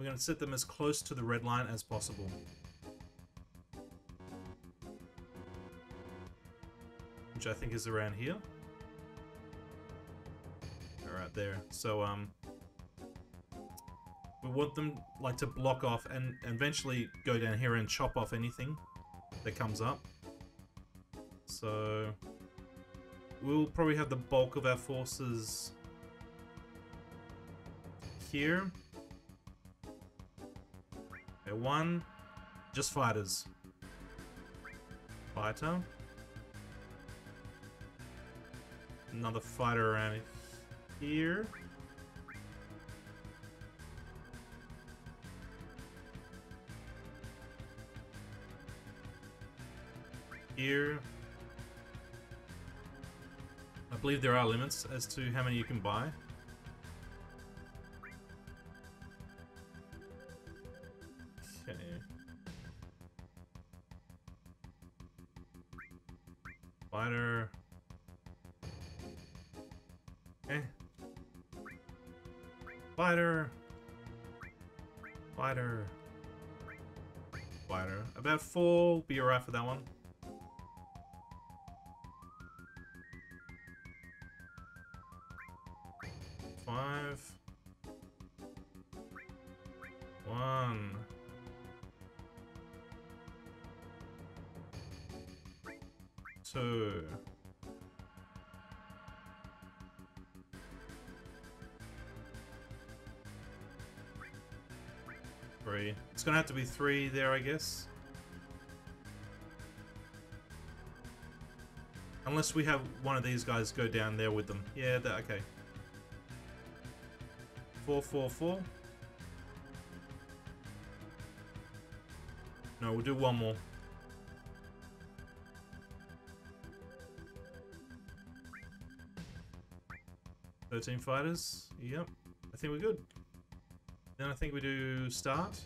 We're going to set them as close to the red line as possible. Which I think is around here. Alright, there. So, um... We want them, like, to block off and eventually go down here and chop off anything that comes up. So... We'll probably have the bulk of our forces here. One, just fighters. Fighter. Another fighter around here. Here. I believe there are limits as to how many you can buy. Four, be alright for that one. Five. One. Two. Three. It's gonna have to be three there, I guess. Unless we have one of these guys go down there with them. Yeah, that okay. Four, four, four. No, we'll do one more. Thirteen fighters. Yep. I think we're good. Then I think we do start.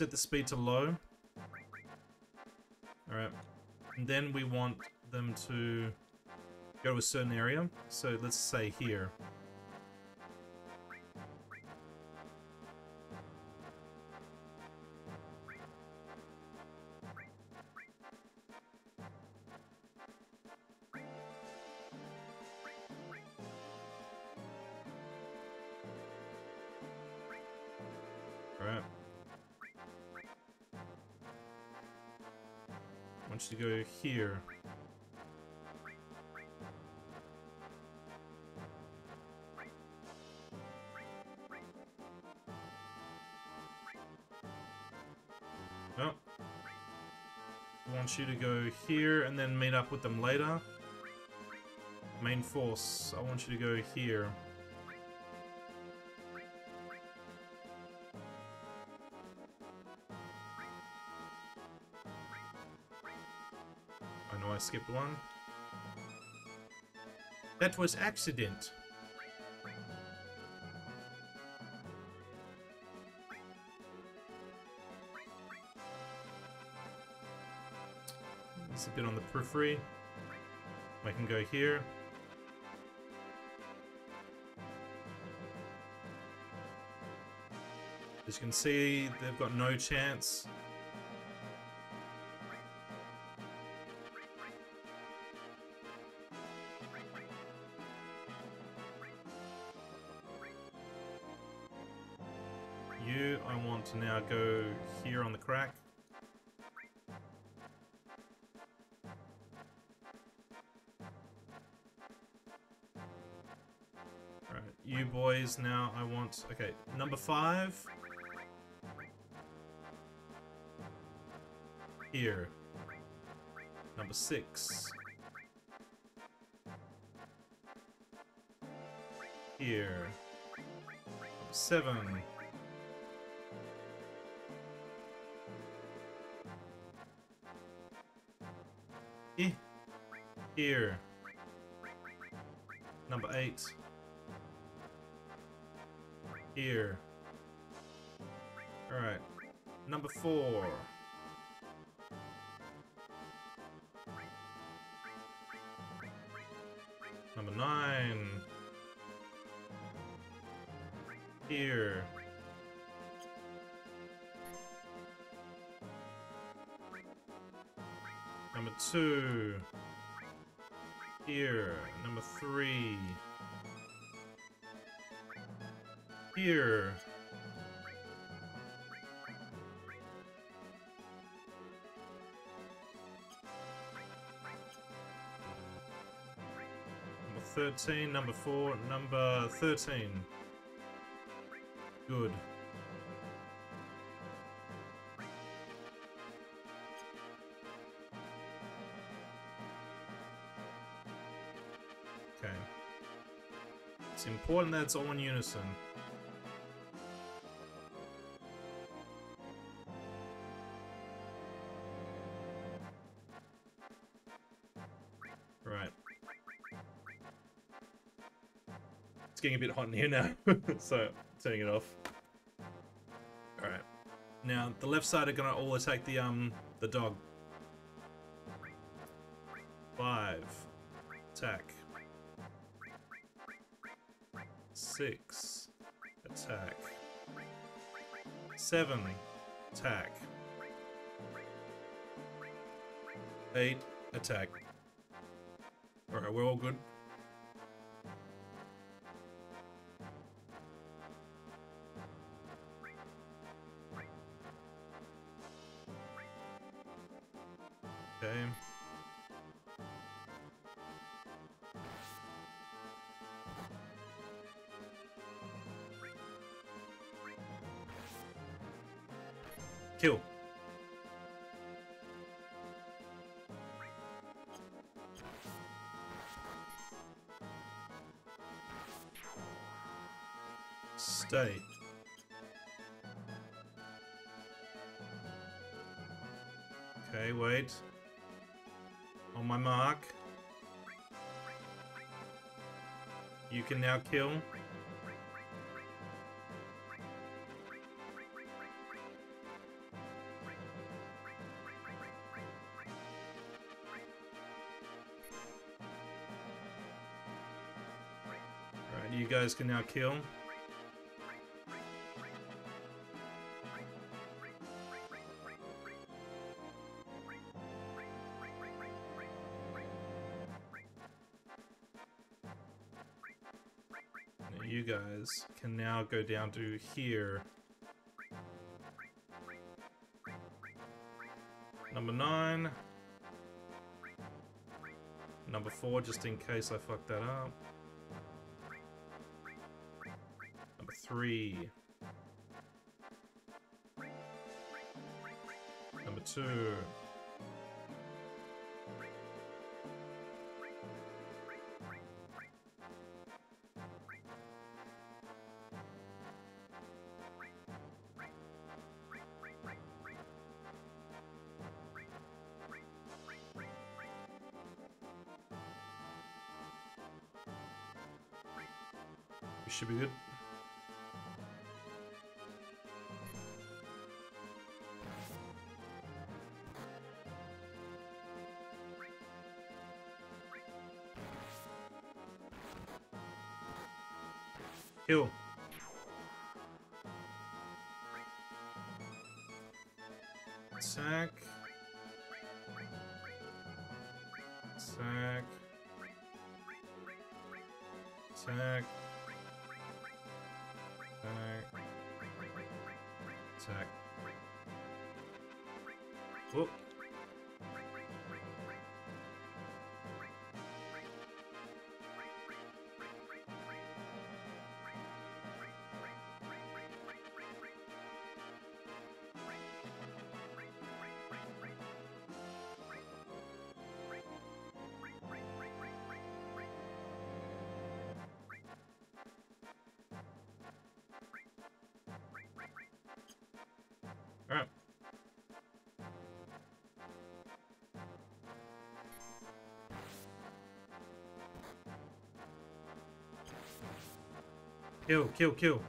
Set the speed to low. Alright. And then we want them to go to a certain area. So let's say here. I want you to go here. Oh. I want you to go here and then meet up with them later. Main force, I want you to go here. Skipped one. That was accident. It's a bit on the periphery. I can go here. As you can see, they've got no chance. Okay, number five. Here. Number six. Here. Number seven. Eh. Here. Number eight. Here. Alright. Number four. Number nine. Here. Number two. Here. Number three. Number 13, number 4, number 13. Good. Okay. It's important that it's all in unison. Getting a bit hot in here now, so turning it off. Alright. Now, the left side are gonna all attack the, um, the dog. Five. Attack. Six. Attack. Seven. Attack. Eight. Attack. Alright, we're all good. Stay. Okay, wait. On my mark. You can now kill. Alright, you guys can now kill. Can now go down to here. Number nine. Number four, just in case I fuck that up. Number three. Number two. Should be good. Kill. Sack. 어? Kill, kill, kill.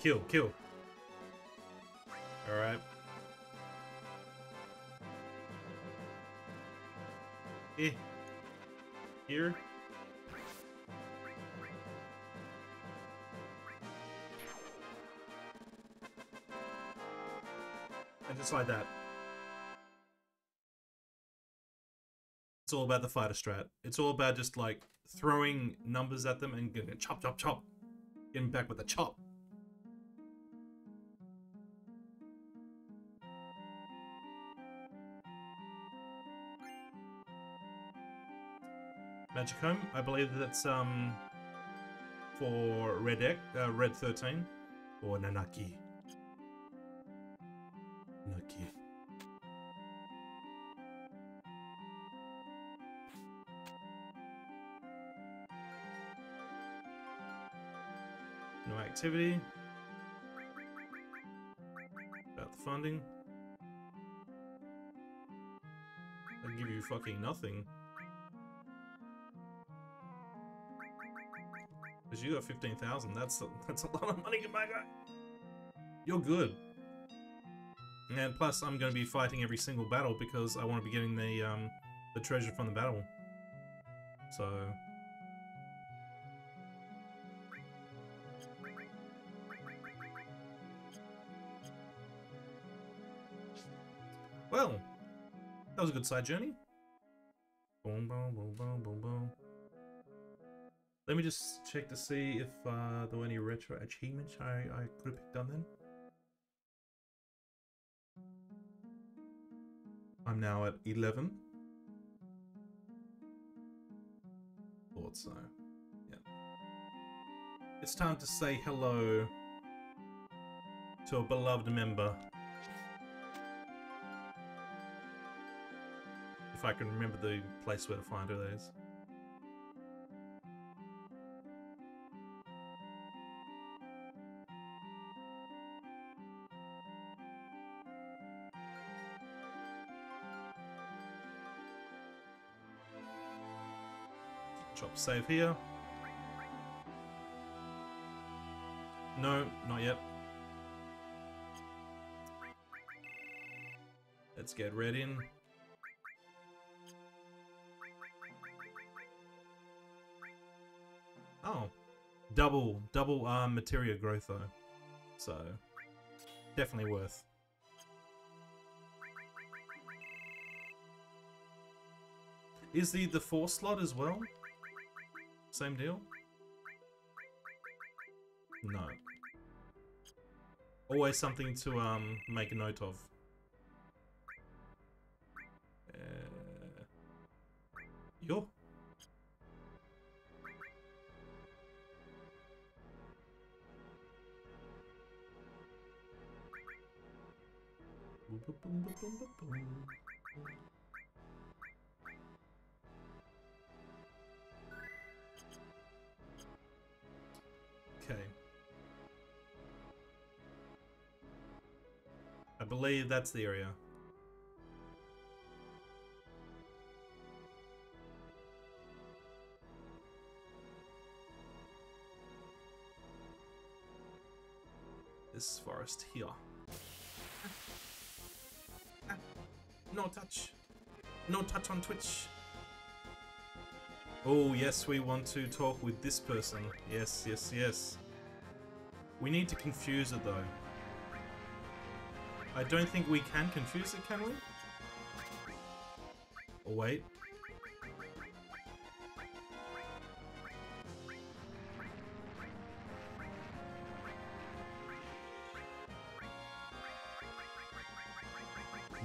Kill, kill. Alright. Eh. Here. And just like that. It's all about the fighter strat. It's all about just like throwing numbers at them and getting chop, chop, chop. Getting back with a chop. Magic Home. I believe that's um for Red Ek, uh, Red 13 or Nanaki. Nanaki. No activity. About the funding. They give you fucking nothing. Because you got 15,000. That's a, that's a lot of money, my guy. You're good. And plus, I'm going to be fighting every single battle because I want to be getting the um, the treasure from the battle. So... Well, that was a good side journey. Boom, boom, boom, boom, boom, boom. Let me just check to see if uh, there were any retro achievements I, I could have picked on then. I'm now at 11. Thought so. Yeah. It's time to say hello to a beloved member. If I can remember the place where to find her, that Chop save here. No, not yet. Let's get red in. Oh, double, double um, materia growth though. So, definitely worth. Is the the four slot as well? Same deal? No. Always something to um make a note of. Uh, yo. Boom, boom, boom, boom, boom, boom. Believe that's the area. This forest here. Ah. No touch. No touch on Twitch. Oh, yes, we want to talk with this person. Yes, yes, yes. We need to confuse it, though. I don't think we can confuse it, can we? Oh, wait.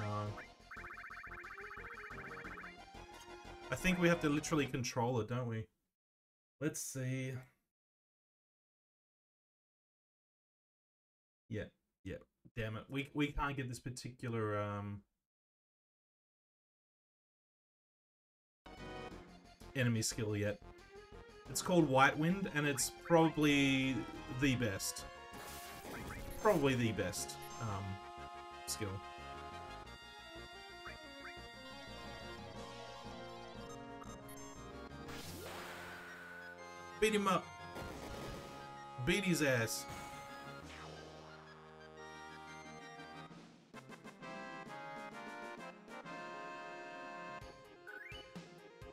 No. I think we have to literally control it, don't we? Let's see. Damn it. We we can't get this particular um enemy skill yet. It's called White Wind and it's probably the best. Probably the best um skill. Beat him up. Beat his ass.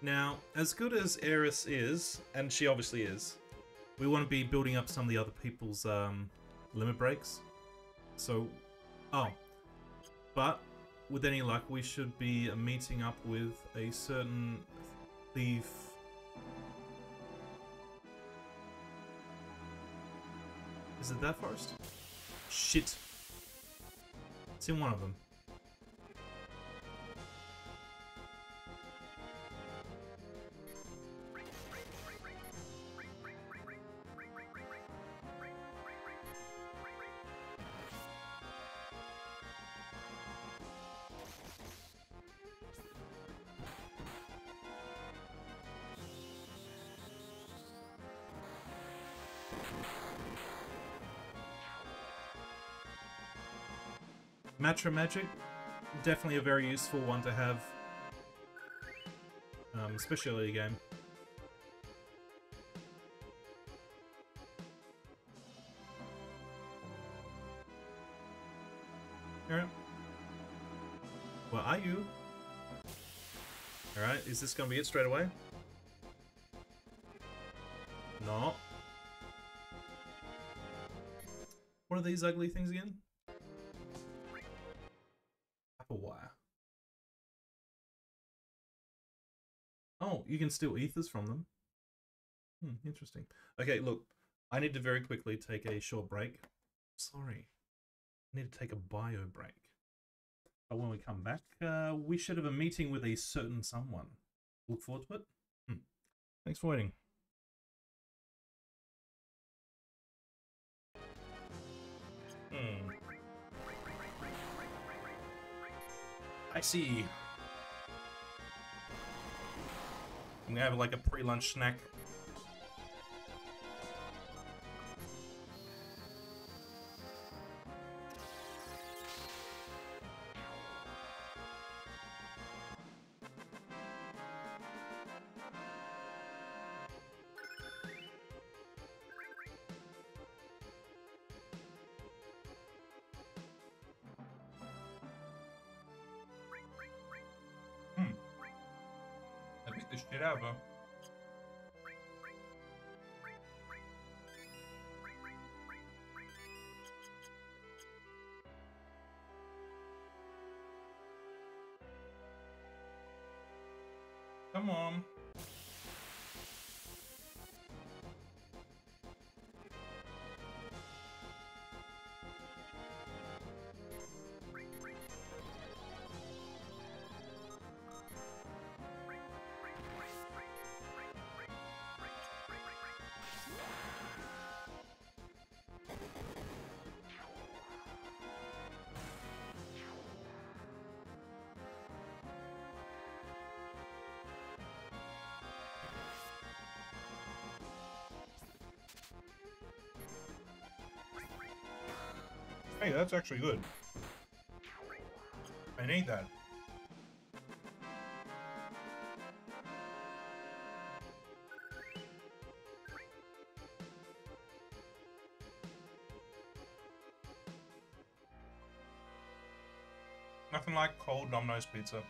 Now, as good as Aeris is, and she obviously is, we want to be building up some of the other people's um, limit breaks. So, oh, but with any luck, we should be meeting up with a certain thief. Is it that forest? Shit. It's in one of them. Matra Magic, definitely a very useful one to have, um, especially early game. Alright. Where are you? Alright, is this gonna be it straight away? These ugly things again? Apple wire. Oh, you can steal ethers from them. Hmm, interesting. Okay, look, I need to very quickly take a short break. Sorry. I need to take a bio break. But when we come back, uh, we should have a meeting with a certain someone. Look forward to it. Hmm. Thanks for waiting. Hmm. I see. I'm gonna have like a pre-lunch snack. Come on. Hey, that's actually good. I need that. Nothing like cold Domino's pizza.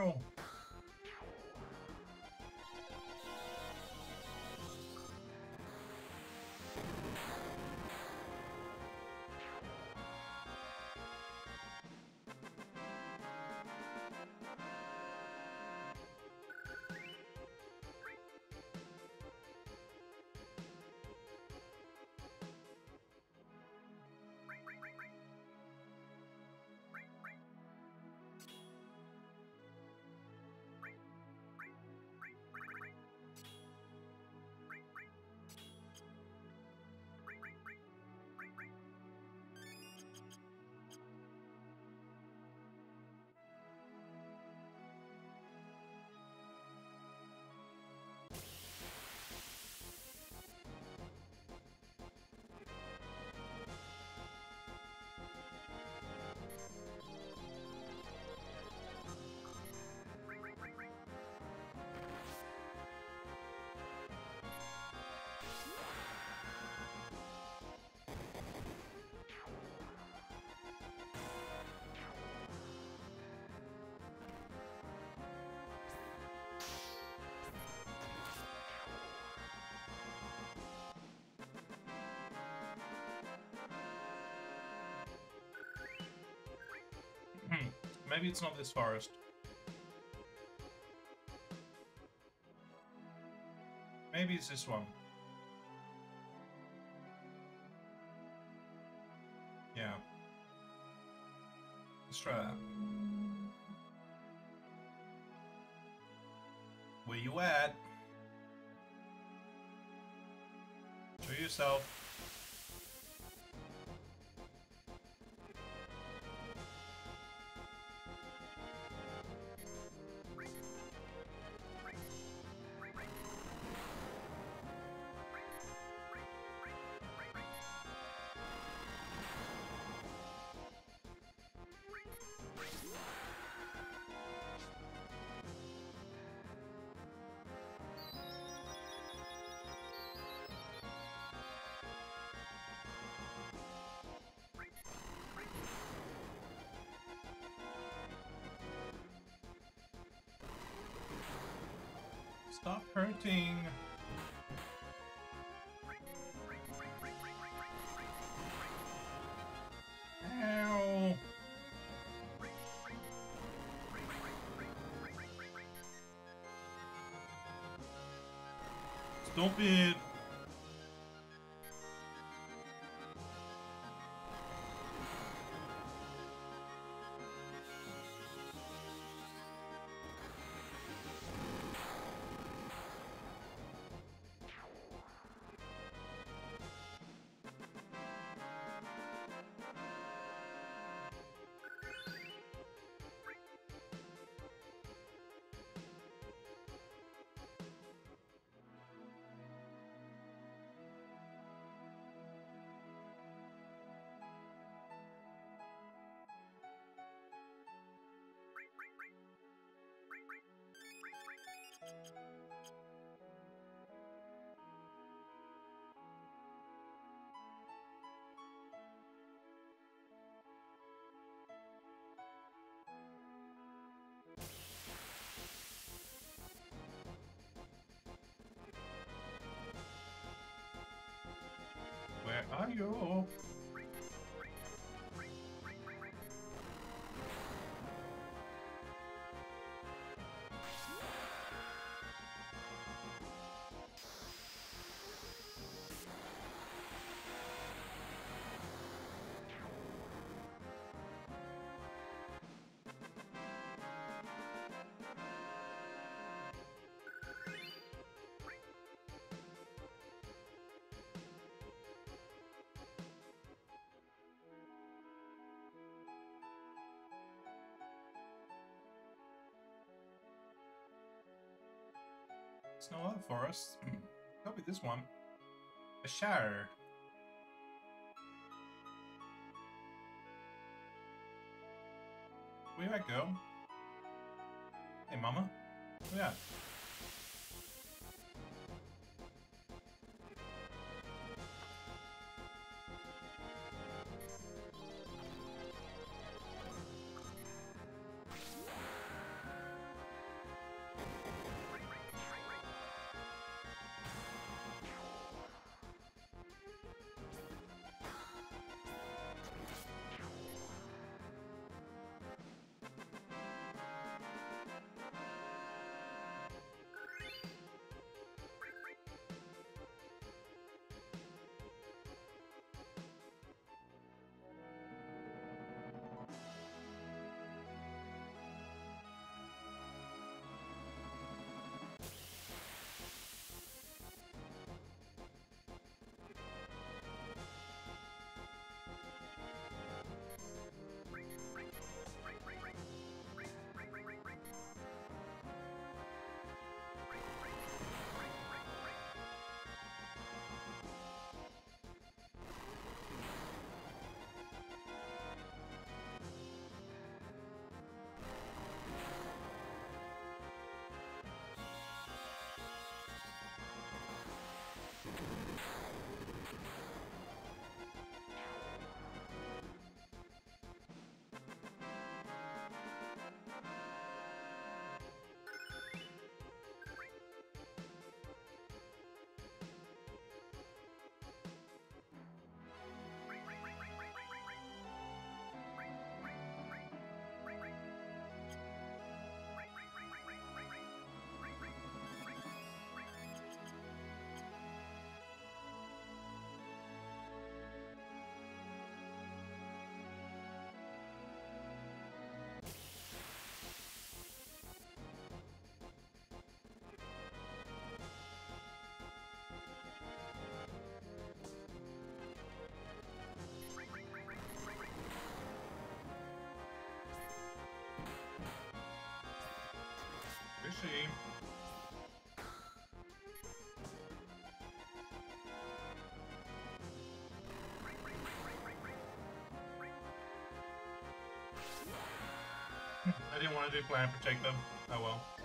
Carol. Maybe it's not this forest. Maybe it's this one. Yeah. Let's try that. Where you at? Show yourself. Stop hurting. Where There's no other forest. That'll this one. A shower. Where at, girl? Hey, mama. Where you I didn't want to do plan protect them. Oh well.